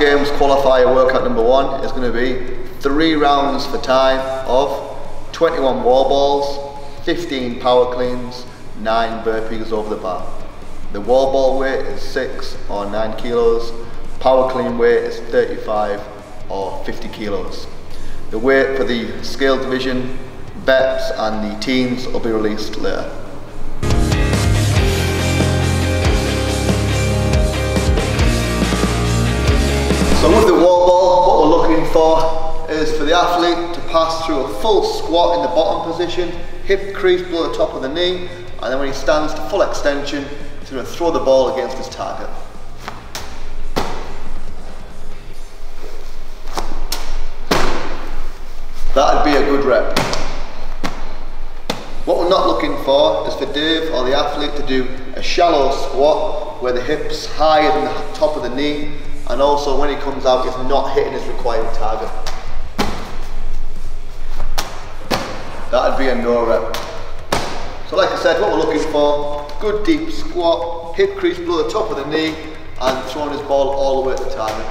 qualifier workout number one is going to be three rounds for time of 21 wall balls, 15 power cleans, nine burpees over the bar. The wall ball weight is six or nine kilos, power clean weight is 35 or 50 kilos. The weight for the scale division, vets and the teens will be released later. So with the wall ball, what we're looking for is for the athlete to pass through a full squat in the bottom position, hip crease below the top of the knee, and then when he stands to full extension, he's going to throw the ball against his target. That'd be a good rep. What we're not looking for is for Dave or the athlete to do a shallow squat where the hip's higher than the top of the knee and also when he comes out he's not hitting his required target. That'd be a no rep. So like I said, what we're looking for, good deep squat, hip crease below the top of the knee and throwing his ball all the way to the target.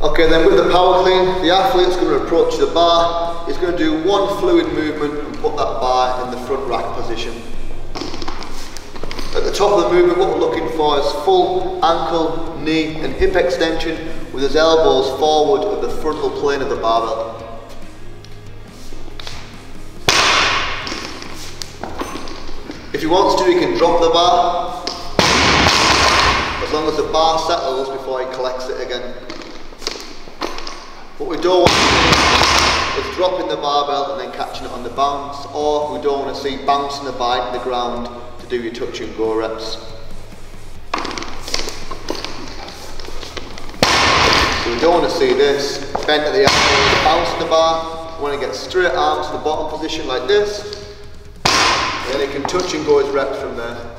Okay, then with the power clean, the athlete's going to approach the bar, he's going to do one fluid movement and put that bar in the front rack position. Top of the movement, what we're looking for is full ankle, knee and hip extension with his elbows forward of the frontal plane of the barbell. If he wants to, he can drop the bar, as long as the bar settles before he collects it again. What we don't want is dropping the barbell and then catching it on the bounce, or we don't want to see bouncing the bar into the ground do your touch and go reps. So we don't want to see this, bend at the ankle, bounce the bar, we want to get straight arms to the bottom position like this, and then he can touch and go his reps from there.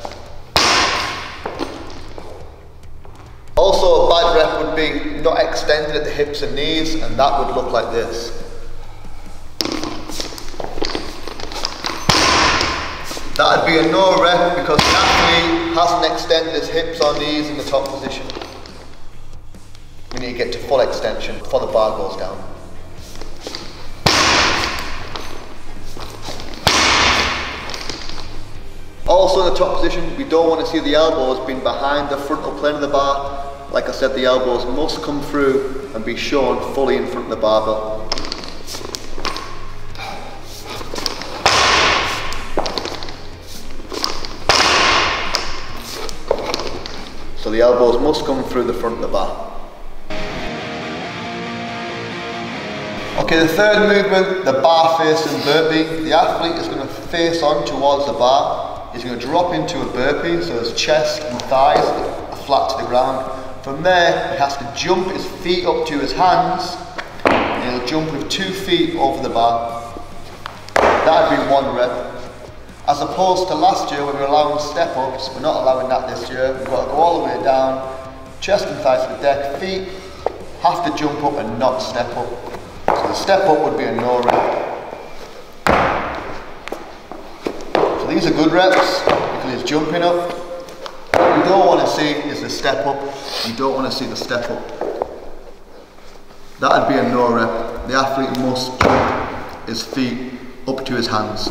Also a bad rep would be not extended at the hips and knees and that would look like this. That'd be a no rep because the athlete hasn't extended his hips or knees in the top position. We need to get to full extension before the bar goes down. Also in the top position, we don't want to see the elbows being behind the frontal plane of the bar. Like I said, the elbows must come through and be shown fully in front of the barbell. So the elbows must come through the front of the bar. Okay, the third movement, the bar facing burpee. The athlete is going to face on towards the bar. He's going to drop into a burpee, so his chest and thighs are flat to the ground. From there, he has to jump his feet up to his hands, and he'll jump with two feet over the bar. That'd be one rep. As opposed to last year when we were allowing step ups, we're not allowing that this year. We've got to go all the way down, chest and thighs to the deck, feet have to jump up and not step up. So the step up would be a no rep. So these are good reps because it's jumping up. What you don't want to see is the step up. You don't want to see the step up. That'd be a no rep. The athlete must jump his feet up to his hands.